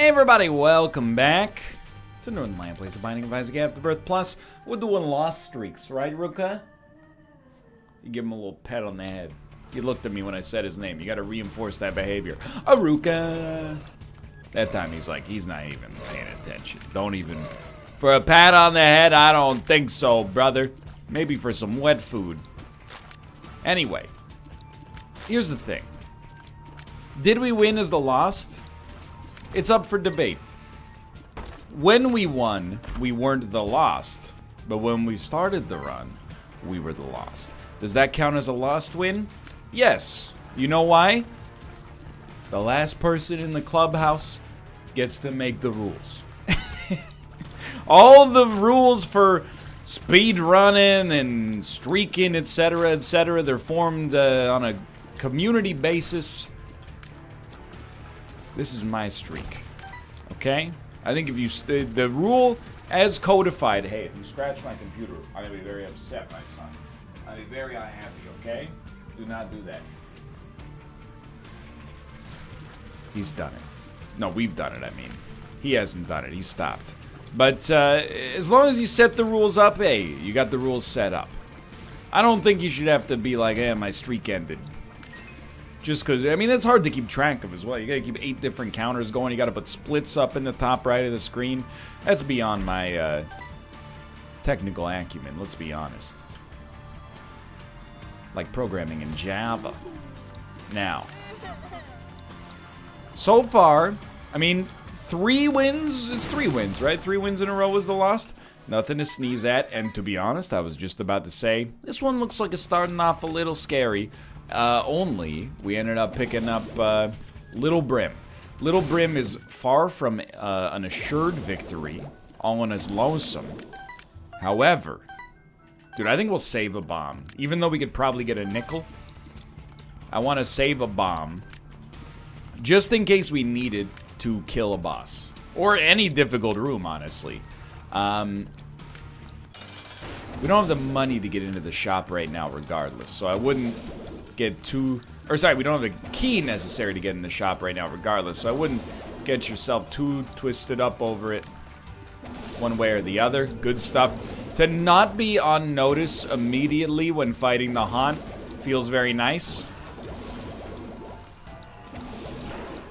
Everybody, welcome back to Northernlion Plays of Binding of Isaac Afterbirth Plus. We're doing Lost Streaks, right, Ruka? You give him a little pat on the head. He looked at me when I said his name. You gotta reinforce that behavior. Aruka! That time he's like, he's not even paying attention. Don't even... For a pat on the head, I don't think so, brother. Maybe for some wet food. Anyway. Here's the thing. Did we win as the Lost? It's up for debate. When we won, we weren't the Lost. But when we started the run, we were the Lost. Does that count as a Lost win? Yes. You know why? The last person in the clubhouse gets to make the rules. All the rules for speed running and streaking, etc., etc., they're formed uh, on a community basis. This is my streak. Okay? I think if you st the rule as codified, hey, if you scratch my computer, I'm gonna be very upset, my son. I'll be very unhappy, okay? Do not do that. He's done it. No, we've done it, I mean. He hasn't done it. He stopped. But uh, as long as you set the rules up, hey, you got the rules set up. I don't think you should have to be like, hey, my streak ended. Just because, I mean, it's hard to keep track of as well. You gotta keep eight different counters going. You gotta put splits up in the top right of the screen. That's beyond my uh, technical acumen, let's be honest. Like programming in Java. Now, so far, I mean, three wins, it's three wins, right? Three wins in a row was the lost. Nothing to sneeze at, and to be honest, I was just about to say, this one looks like it's starting off a little scary. Uh, only, we ended up picking up uh, Little Brim. Little Brim is far from uh, an assured victory, all on his lonesome. However, dude, I think we'll save a bomb. Even though we could probably get a nickel, I want to save a bomb. Just in case we needed to kill a boss. Or any difficult room, honestly. Um, we don't have the money to get into the shop right now regardless, so I wouldn't get too... Or sorry, we don't have the key necessary to get in the shop right now regardless, so I wouldn't get yourself too twisted up over it one way or the other. Good stuff. To not be on notice immediately when fighting the Haunt feels very nice.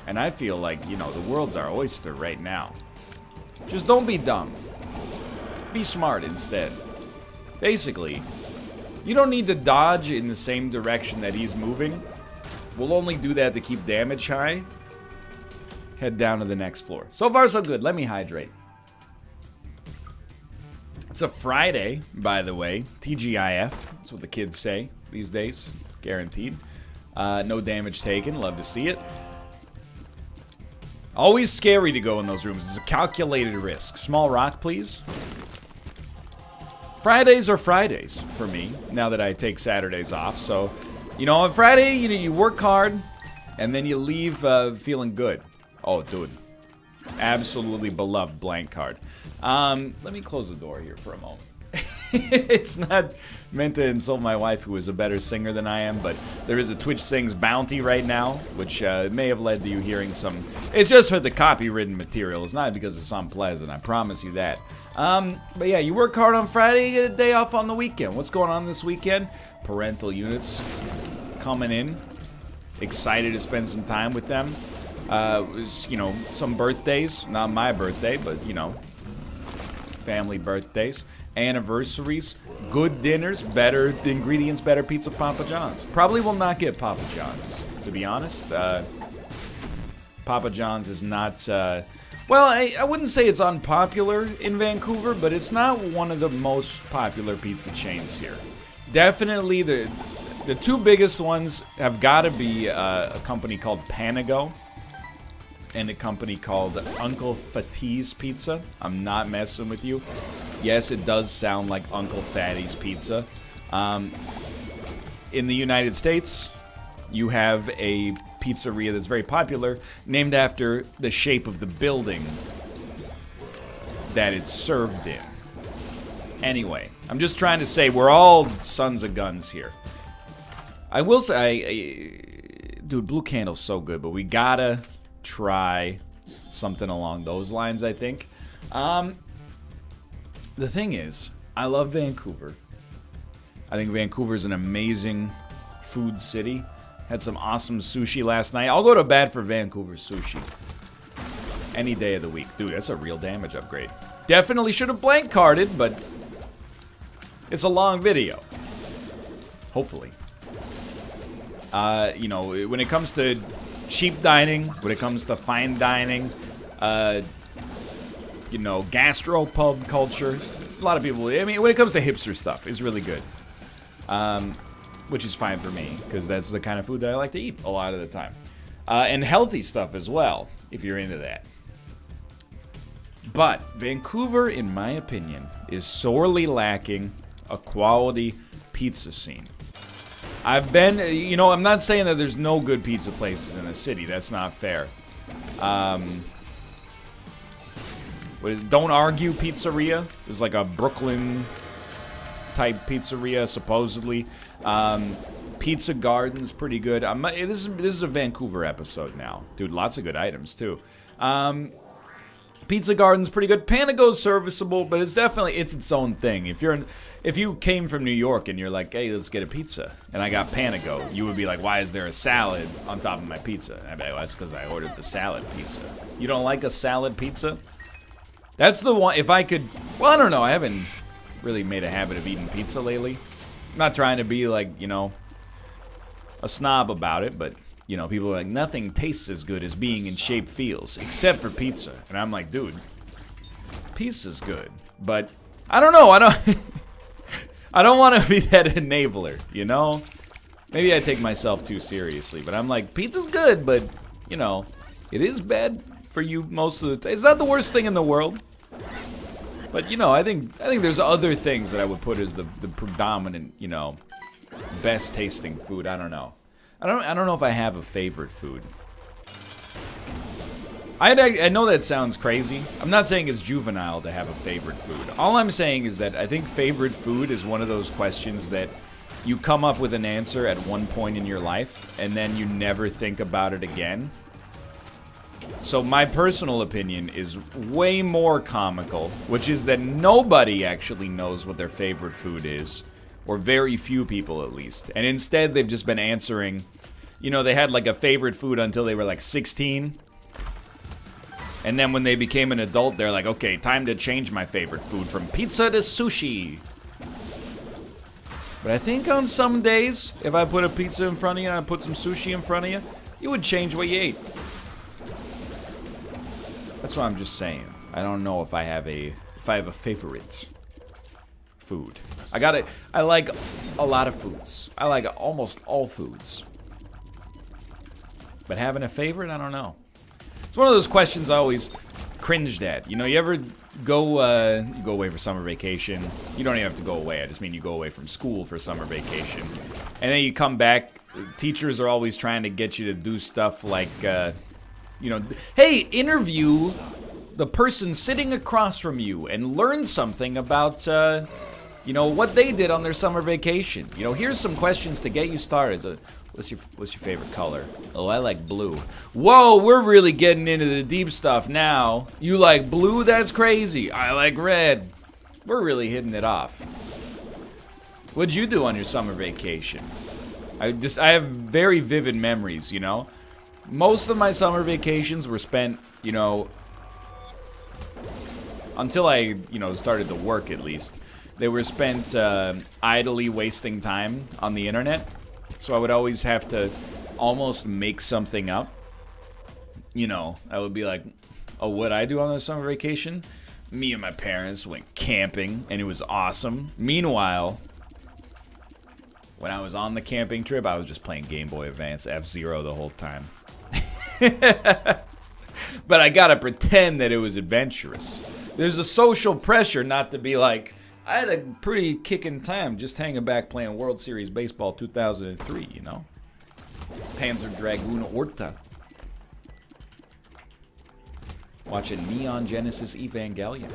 And I feel like, you know, the world's our oyster right now. Just don't be dumb. Be smart instead. Basically, you don't need to dodge in the same direction that he's moving. We'll only do that to keep damage high. Head down to the next floor. So far, so good. Let me hydrate. It's a Friday, by the way. TGIF. That's what the kids say these days. Guaranteed. Uh, no damage taken. Love to see it. Always scary to go in those rooms. It's a calculated risk. Small rock, please. Fridays are Fridays for me, now that I take Saturdays off. So, you know, on Friday, you know, you work hard, and then you leave uh, feeling good. Oh, dude. Absolutely beloved blank card. Um, let me close the door here for a moment. it's not meant to insult my wife, who is a better singer than I am, but there is a Twitch Sings bounty right now, which uh, may have led to you hearing some... It's just for the copy-ridden material. It's not because it's unpleasant, I promise you that. Um, but yeah, you work hard on Friday, you get a day off on the weekend. What's going on this weekend? Parental units coming in. Excited to spend some time with them. Uh, was, you know, some birthdays. Not my birthday, but, you know, family birthdays anniversaries, good dinners, better ingredients, better pizza, Papa John's. Probably will not get Papa John's, to be honest. Uh, Papa John's is not, uh, well, I, I wouldn't say it's unpopular in Vancouver, but it's not one of the most popular pizza chains here. Definitely the the two biggest ones have got to be uh, a company called Panago and a company called Uncle Fatih's Pizza. I'm not messing with you. Yes, it does sound like Uncle Fatty's Pizza. Um, in the United States, you have a pizzeria that's very popular, named after the shape of the building that it's served in. Anyway, I'm just trying to say we're all sons of guns here. I will say, I, I, dude, Blue Candle's so good, but we gotta try Something along those lines, I think. Um, the thing is, I love Vancouver. I think Vancouver is an amazing food city. Had some awesome sushi last night. I'll go to bat for Vancouver sushi. Any day of the week. Dude, that's a real damage upgrade. Definitely should have blank carded, but it's a long video. Hopefully. Uh, you know, when it comes to cheap dining, when it comes to fine dining, uh, you know, gastropub culture, a lot of people, I mean, when it comes to hipster stuff, is really good. Um, which is fine for me, because that's the kind of food that I like to eat a lot of the time. Uh, and healthy stuff as well, if you're into that. But Vancouver, in my opinion, is sorely lacking a quality pizza scene. I've been, you know, I'm not saying that there's no good pizza places in the city. That's not fair. Um, don't argue pizzeria is like a Brooklyn type pizzeria supposedly. Um, Pizza Garden's pretty good. I'm, this is this is a Vancouver episode now, dude. Lots of good items too. Um, Pizza Garden's pretty good. Panago's serviceable, but it's definitely it's its own thing. If you're in, if you came from New York and you're like, hey, let's get a pizza, and I got Panago, you would be like, why is there a salad on top of my pizza? And I'd be like, well, that's because I ordered the salad pizza. You don't like a salad pizza? That's the one. If I could, well, I don't know. I haven't really made a habit of eating pizza lately. I'm not trying to be like you know a snob about it, but you know, people are like, nothing tastes as good as being in shape feels, except for pizza. And I'm like, dude, pizza's good. But I don't know, I don't I don't want to be that enabler, you know? Maybe I take myself too seriously, but I'm like, pizza's good, but you know, it is bad for you most of the time. It's not the worst thing in the world. But you know, I think I think there's other things that I would put as the, the predominant, you know, best tasting food. I don't know. I don't I don't know if I have a favorite food. I, I know that sounds crazy. I'm not saying it's juvenile to have a favorite food. All I'm saying is that I think favorite food is one of those questions that you come up with an answer at one point in your life and then you never think about it again. So my personal opinion is way more comical, which is that nobody actually knows what their favorite food is or very few people at least. And instead, they've just been answering, you know, they had like a favorite food until they were like 16. And then when they became an adult, they're like, okay, time to change my favorite food from pizza to sushi. But I think on some days, if I put a pizza in front of you and I put some sushi in front of you, you would change what you ate. That's what I'm just saying. I don't know if I have a if I have a favorite food. I got it. I like a lot of foods. I like almost all foods. But having a favorite, I don't know. It's one of those questions I always cringed at. You know, you ever go uh, you go away for summer vacation? You don't even have to go away. I just mean you go away from school for summer vacation, and then you come back. Teachers are always trying to get you to do stuff like, uh, you know, hey, interview the person sitting across from you and learn something about. Uh, you know, what they did on their summer vacation. You know, here's some questions to get you started. So, what's your what's your favorite color? Oh, I like blue. Whoa, we're really getting into the deep stuff now. You like blue? That's crazy. I like red. We're really hitting it off. What'd you do on your summer vacation? I just I have very vivid memories, you know. Most of my summer vacations were spent, you know, until I, you know, started to work at least they were spent uh, idly wasting time on the internet. So I would always have to almost make something up. You know, I would be like, oh, what I do on the summer vacation? Me and my parents went camping, and it was awesome. Meanwhile, when I was on the camping trip, I was just playing Game Boy Advance F-Zero the whole time. but I gotta pretend that it was adventurous. There's a social pressure not to be like, I had a pretty kicking time just hanging back playing World Series Baseball 2003, you know? Panzer Dragoon Orta. Watching Neon Genesis Evangelion.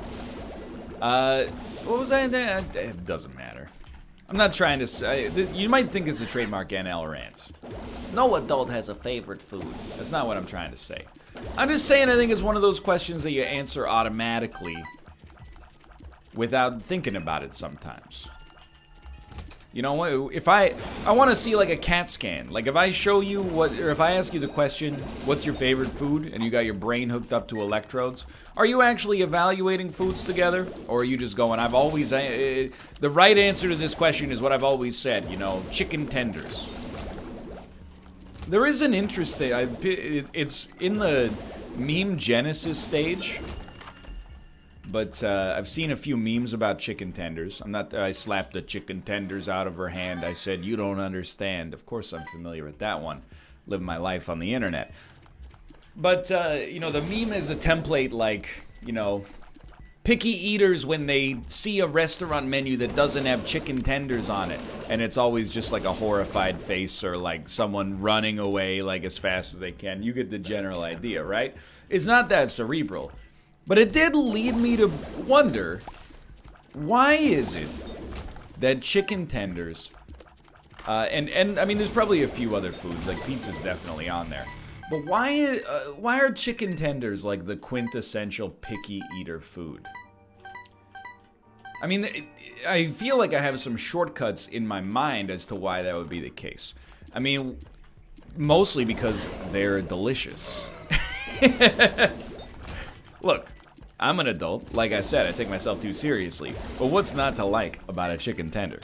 Uh, what was I? there? It doesn't matter. I'm not trying to say. You might think it's a trademark NL rant. No adult has a favorite food. That's not what I'm trying to say. I'm just saying I think it's one of those questions that you answer automatically without thinking about it sometimes. You know, what? if I I want to see like a CAT scan, like if I show you what, or if I ask you the question, what's your favorite food, and you got your brain hooked up to electrodes, are you actually evaluating foods together, or are you just going? I've always uh, the right answer to this question is what I've always said. You know, chicken tenders. There is an interesting. I, it's in the meme genesis stage but uh, I've seen a few memes about chicken tenders. I'm not. I slapped the chicken tenders out of her hand. I said, "You don't understand." Of course, I'm familiar with that one. Live my life on the internet. But uh, you know, the meme is a template like you know, picky eaters when they see a restaurant menu that doesn't have chicken tenders on it, and it's always just like a horrified face or like someone running away like as fast as they can. You get the general idea, right? It's not that cerebral. But it did lead me to wonder, why is it that chicken tenders, uh, and, and I mean, there's probably a few other foods, like pizza's definitely on there. But why, uh, why are chicken tenders like the quintessential picky eater food? I mean, I feel like I have some shortcuts in my mind as to why that would be the case. I mean, mostly because they're delicious. Look, I'm an adult. Like I said, I take myself too seriously. But what's not to like about a chicken tender?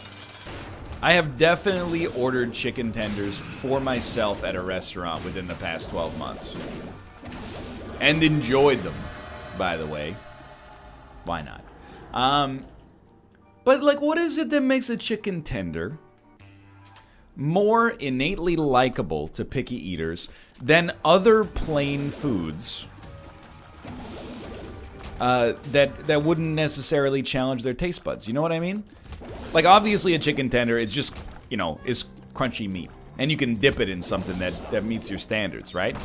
I have definitely ordered chicken tenders for myself at a restaurant within the past 12 months. And enjoyed them, by the way. Why not? Um, but, like, what is it that makes a chicken tender more innately likable to picky eaters than other plain foods uh, that that wouldn't necessarily challenge their taste buds. You know what I mean? Like obviously a chicken tender, it's just you know is crunchy meat, and you can dip it in something that that meets your standards, right?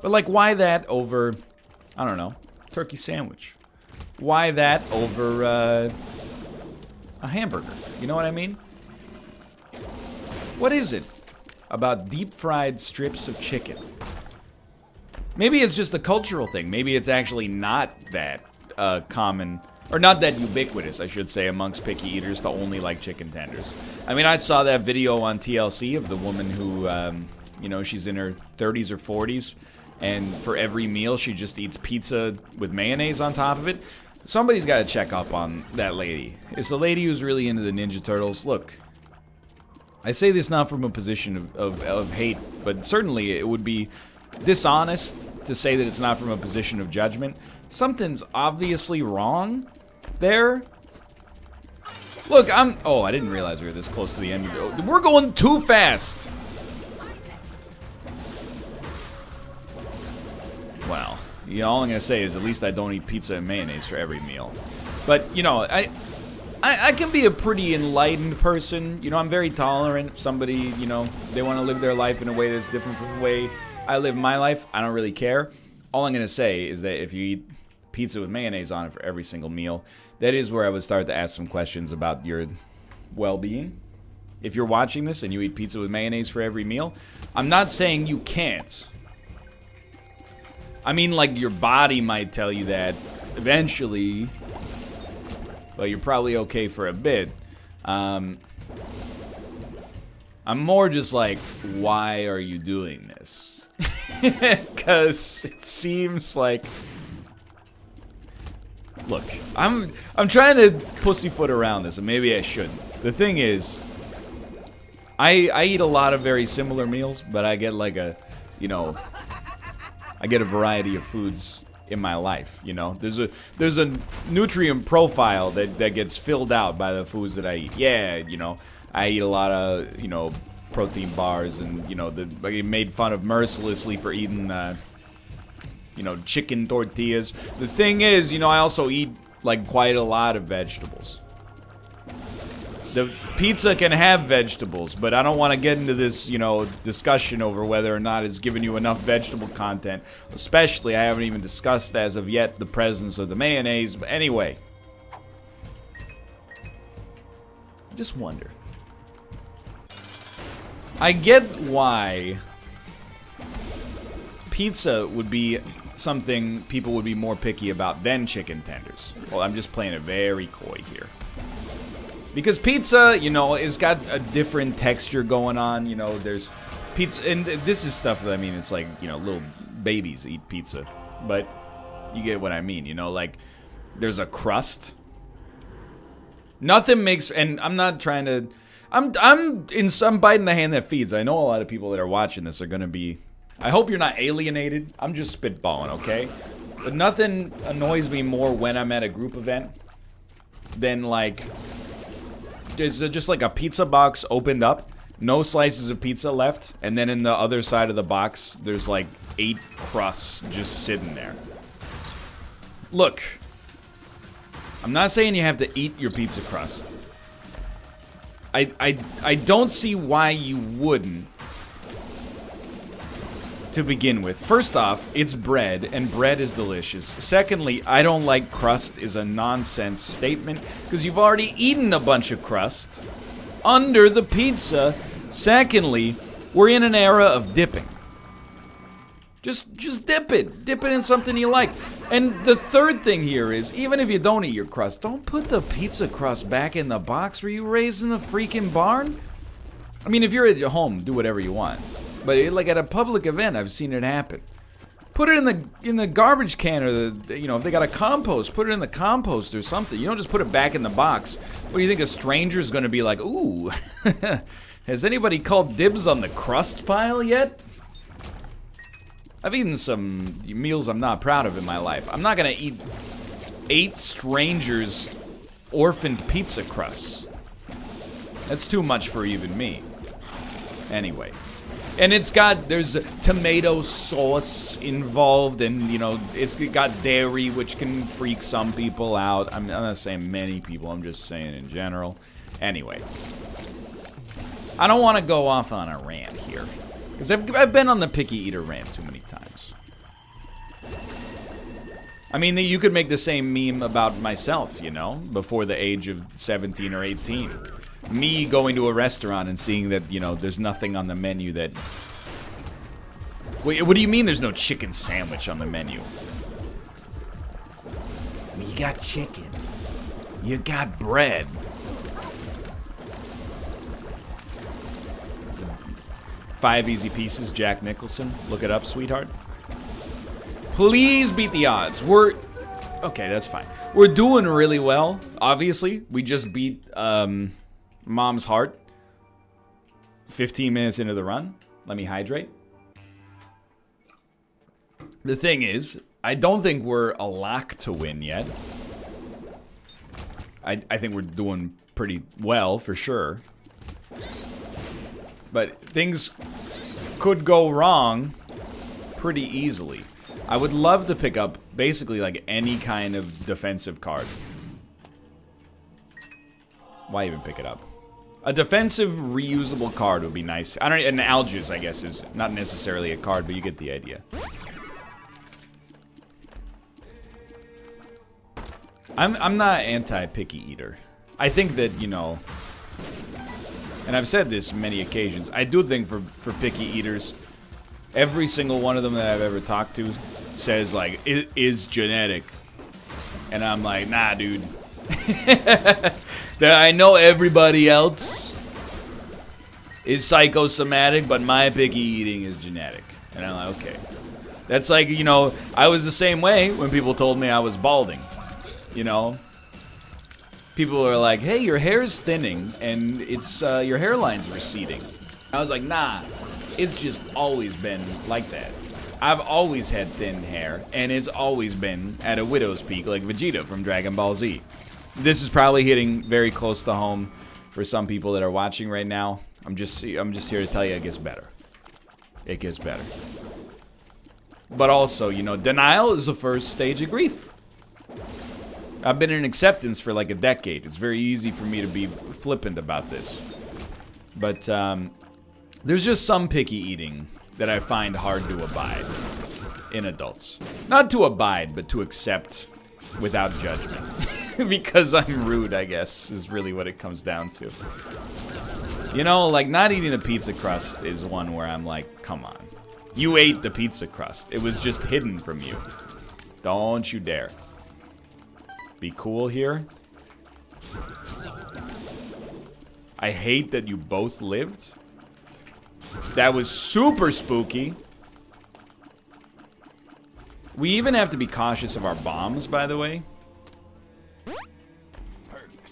But like, why that over? I don't know, turkey sandwich. Why that over uh, a hamburger? You know what I mean? What is it about deep fried strips of chicken Maybe it's just a cultural thing. Maybe it's actually not that uh, common, or not that ubiquitous, I should say, amongst picky eaters to only like chicken tenders. I mean, I saw that video on TLC of the woman who, um, you know, she's in her 30s or 40s, and for every meal she just eats pizza with mayonnaise on top of it. Somebody's got to check up on that lady. It's the lady who's really into the Ninja Turtles. Look, I say this not from a position of, of, of hate, but certainly it would be dishonest to say that it's not from a position of judgment. Something's obviously wrong there. Look, I'm... Oh, I didn't realize we were this close to the end. We're going too fast. Well, you know, all I'm going to say is at least I don't eat pizza and mayonnaise for every meal. But, you know, I, I, I can be a pretty enlightened person. You know, I'm very tolerant. Somebody, you know, they want to live their life in a way that's different from the way I live my life. I don't really care. All I'm going to say is that if you eat pizza with mayonnaise on it for every single meal, that is where I would start to ask some questions about your well-being. If you're watching this and you eat pizza with mayonnaise for every meal, I'm not saying you can't. I mean, like, your body might tell you that eventually, but you're probably okay for a bit. Um, I'm more just like, why are you doing this? Because it seems like... Look, I'm I'm trying to pussyfoot around this, and maybe I shouldn't. The thing is, I I eat a lot of very similar meals, but I get like a, you know, I get a variety of foods in my life. You know, there's a there's a nutrient profile that that gets filled out by the foods that I eat. Yeah, you know, I eat a lot of you know protein bars, and you know, the like, made fun of mercilessly for eating, uh, you know, chicken tortillas. The thing is, you know, I also eat like quite a lot of vegetables. The pizza can have vegetables, but I don't want to get into this, you know, discussion over whether or not it's giving you enough vegetable content. Especially, I haven't even discussed as of yet the presence of the mayonnaise. But anyway, I just wonder. I get why pizza would be something people would be more picky about than chicken tenders. Well, I'm just playing it very coy here. Because pizza, you know, it's got a different texture going on. You know, there's pizza, and this is stuff that I mean, it's like, you know, little babies eat pizza. But you get what I mean, you know, like there's a crust. Nothing makes, and I'm not trying to, I'm, I'm in some biting the hand that feeds. I know a lot of people that are watching this are to be, I hope you're not alienated. I'm just spitballing, okay? But nothing annoys me more when I'm at a group event than like is just like a pizza box opened up, no slices of pizza left, and then in the other side of the box, there's like eight crusts just sitting there. Look, I'm not saying you have to eat your pizza crust. I, I, I don't see why you wouldn't to begin with. First off, it's bread, and bread is delicious. Secondly, I don't like crust is a nonsense statement, because you've already eaten a bunch of crust under the pizza. Secondly, we're in an era of dipping. Just, just dip it. Dip it in something you like. And the third thing here is, even if you don't eat your crust, don't put the pizza crust back in the box. Were you raised in the freaking barn? I mean, if you're at your home, do whatever you want. But like at a public event, I've seen it happen. Put it in the in the garbage can or the you know if they got a compost, put it in the compost or something. You don't just put it back in the box. What do you think a stranger is going to be like? Ooh, has anybody called dibs on the crust pile yet? I've eaten some meals I'm not proud of in my life. I'm not to eat eight strangers' orphaned pizza crusts. That's too much for even me. Anyway. And it's got, there's tomato sauce involved, and, you know, it's got dairy, which can freak some people out. I'm, I'm not saying many people, I'm just saying in general. Anyway. I don't want to go off on a rant here. Because I've, I've been on the picky eater rant too many times. I mean, you could make the same meme about myself, you know, before the age of 17 or 18 me going to a restaurant and seeing that, you know, there's nothing on the menu that... Wait, what do you mean there's no chicken sandwich on the menu? You got chicken. You got bread. Five easy pieces, Jack Nicholson. Look it up, sweetheart. Please beat the odds. We're... Okay, that's fine. We're doing really well, obviously. We just beat, um... Mom's Heart. 15 minutes into the run. Let me hydrate. The thing is, I don't think we're a lock to win yet. I, I think we're doing pretty well, for sure. But things could go wrong pretty easily. I would love to pick up basically like any kind of defensive card. Why even pick it up? A defensive reusable card would be nice. I don't an Algiz, I guess, is not necessarily a card, but you get the idea. I'm I'm not anti-picky eater. I think that, you know, and I've said this many occasions, I do think for, for picky eaters, every single one of them that I've ever talked to says, like, it is genetic. And I'm like, nah, dude. That I know everybody else is psychosomatic, but my picky eating is genetic. And I'm like, okay. That's like, you know, I was the same way when people told me I was balding. You know? People are like, hey, your hair's thinning and it's, uh, your hairline's receding. I was like, nah, it's just always been like that. I've always had thin hair, and it's always been at a widow's peak like Vegeta from Dragon Ball Z this is probably hitting very close to home for some people that are watching right now. I'm just I'm just here to tell you it gets better. It gets better. But also, you know, denial is the first stage of grief. I've been in acceptance for like a decade. It's very easy for me to be flippant about this. But um, there's just some picky eating that I find hard to abide in adults. Not to abide, but to accept without judgment. because I'm rude, I guess, is really what it comes down to. You know, like, not eating the pizza crust is one where I'm like, come on. You ate the pizza crust. It was just hidden from you. Don't you dare. Be cool here. I hate that you both lived. That was super spooky. We even have to be cautious of our bombs, by the way.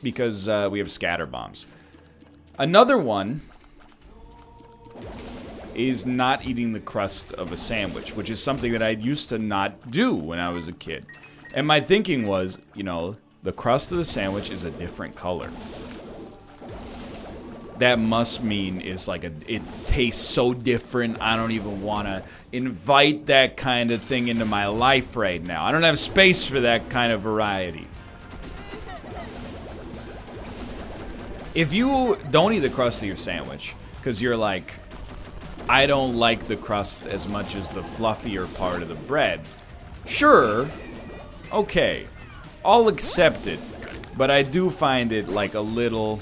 Because uh, we have scatter bombs. Another one is not eating the crust of a sandwich, which is something that I used to not do when I was a kid. And my thinking was, you know, the crust of the sandwich is a different color. That must mean it's like a, it tastes so different. I don't even want to invite that kind of thing into my life right now. I don't have space for that kind of variety. If you don't eat the crust of your sandwich, because you're like, I don't like the crust as much as the fluffier part of the bread. Sure, okay, I'll accept it, but I do find it like a little,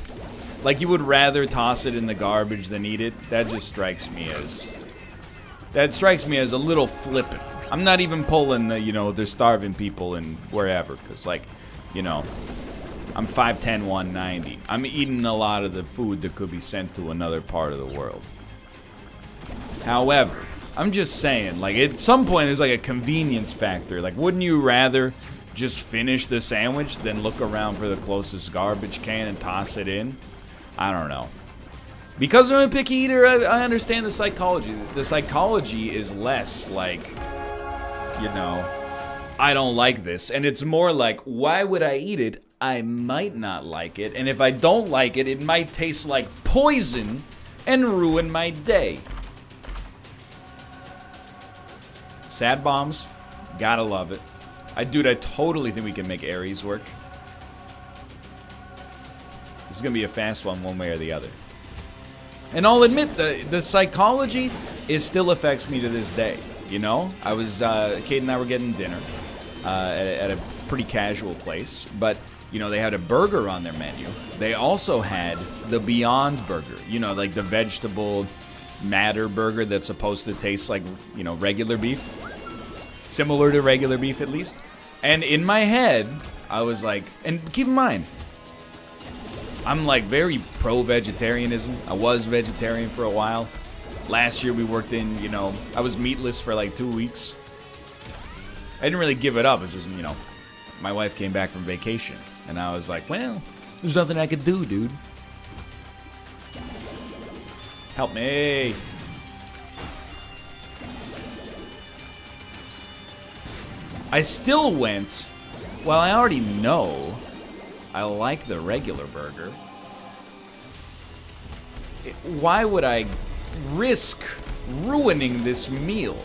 like you would rather toss it in the garbage than eat it. That just strikes me as, that strikes me as a little flippant. I'm not even pulling the, you know, they're starving people and wherever, because like, you know, I'm 5'10", 190. I'm eating a lot of the food that could be sent to another part of the world. However, I'm just saying, like, at some point there's like a convenience factor. Like, wouldn't you rather just finish the sandwich than look around for the closest garbage can and toss it in? I don't know. Because I'm a picky eater, I, I understand the psychology. The psychology is less like, you know, I don't like this. And it's more like, why would I eat it? I might not like it. And if I don't like it, it might taste like poison and ruin my day. Sad bombs. Gotta love it. I dude, I totally think we can make Ares work. This is gonna be a fast one, one way or the other. And I'll admit, the the psychology is still affects me to this day. You know, I was uh, Kate and I were getting dinner uh, at, at a pretty casual place, but you know, they had a burger on their menu. They also had the Beyond Burger, you know, like the vegetable matter burger that's supposed to taste like, you know, regular beef similar to regular beef at least. And in my head, I was like, and keep in mind, I'm like very pro vegetarianism. I was vegetarian for a while. Last year we worked in, you know, I was meatless for like two weeks. I didn't really give it up. It's just, you know, my wife came back from vacation. And I was like, well, there's nothing I could do, dude. Help me. I still went, well, I already know I like the regular burger. Why would I risk ruining this meal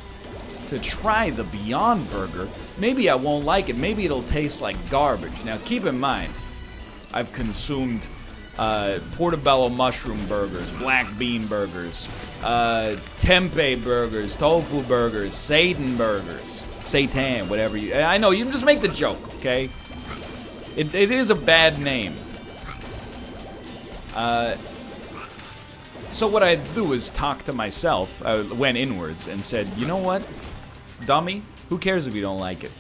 to try the Beyond Burger? Maybe I won't like it. Maybe it'll taste like garbage. Now, keep in mind, I've consumed uh, portobello mushroom burgers, black bean burgers, uh, tempeh burgers, tofu burgers, seitan burgers. Satan, whatever you... I know, you just make the joke, okay? It, it is a bad name. Uh, so what I do is talk to myself, I went inwards and said, you know what, dummy, who cares if you don't like it?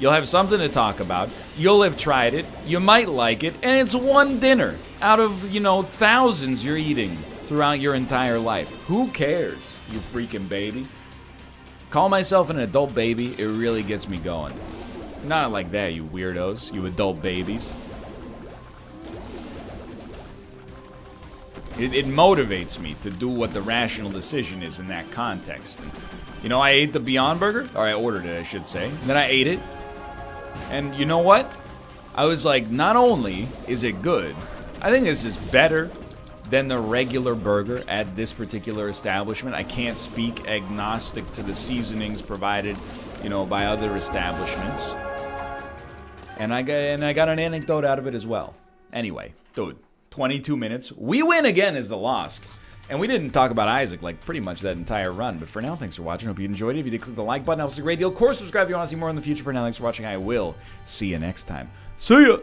You'll have something to talk about, you'll have tried it, you might like it, and it's one dinner out of, you know, thousands you're eating throughout your entire life. Who cares, you freaking baby? Call myself an adult baby, it really gets me going. Not like that, you weirdos, you adult babies. It, it, motivates me to do what the rational decision is in that context. And, you know, I ate the Beyond Burger, or I ordered it, I should say. Then I ate it, and you know what? I was like, not only is it good, I think this is better than the regular burger at this particular establishment. I can't speak agnostic to the seasonings provided, you know, by other establishments. And I got and I got an anecdote out of it as well. Anyway, dude, 22 minutes. We win again is the lost. And we didn't talk about Isaac like pretty much that entire run. But for now, thanks for watching. Hope you enjoyed it. If you did, click the like button. That was a great deal. Of course, subscribe if you want to see more in the future. For now, thanks for watching. I will see you next time. See ya!